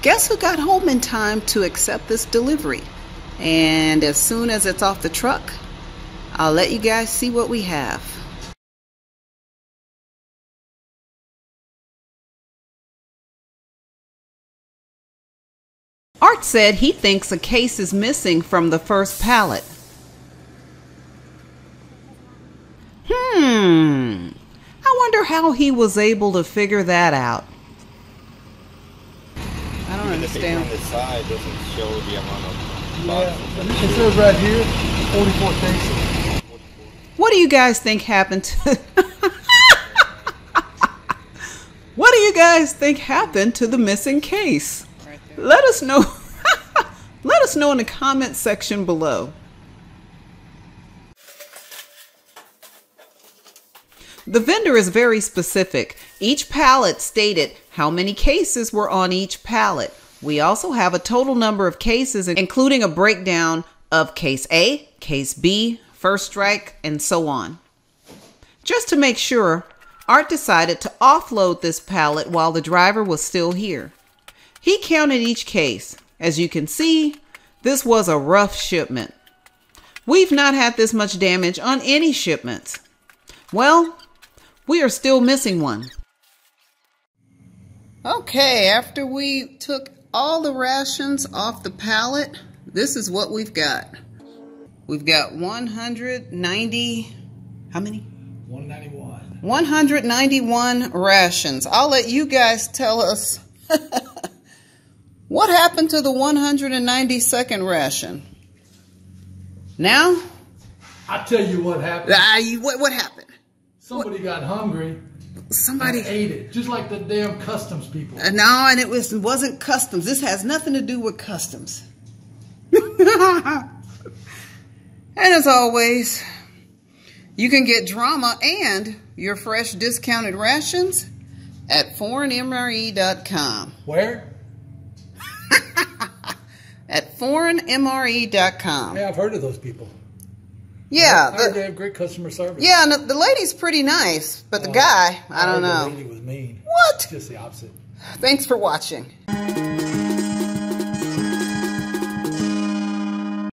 Guess who got home in time to accept this delivery? And as soon as it's off the truck, I'll let you guys see what we have. Art said he thinks a case is missing from the first pallet. Hmm. I wonder how he was able to figure that out. I don't understand. on the side doesn't show the amount of Yeah, it says right here, 44 cases. What do you guys think happened to What do you guys think happened to the missing case? Let us know Let us know in the comment section below. The vendor is very specific. Each pallet stated how many cases were on each pallet. We also have a total number of cases, including a breakdown of case A, case B, first strike, and so on. Just to make sure, Art decided to offload this pallet while the driver was still here. He counted each case. As you can see, this was a rough shipment. We've not had this much damage on any shipments. Well, we are still missing one. Okay, after we took all the rations off the pallet, this is what we've got. We've got 190, how many? 191. 191 rations. I'll let you guys tell us what happened to the 192nd ration. Now, I tell you what happened. you- what, what happened? Somebody got hungry Somebody. ate it, just like the damn customs people. Uh, No, and it was wasn't customs. This has nothing to do with customs. and as always, you can get drama and your fresh discounted rations at foreignmre.com. Where? At foreignmre.com. Yeah, I've heard of those people. Yeah, heard they have great customer service. yeah, and the, the lady's pretty nice, but the Oh, guy, I don't know. The lady was mean. What? Just the opposite. Thanks for watching.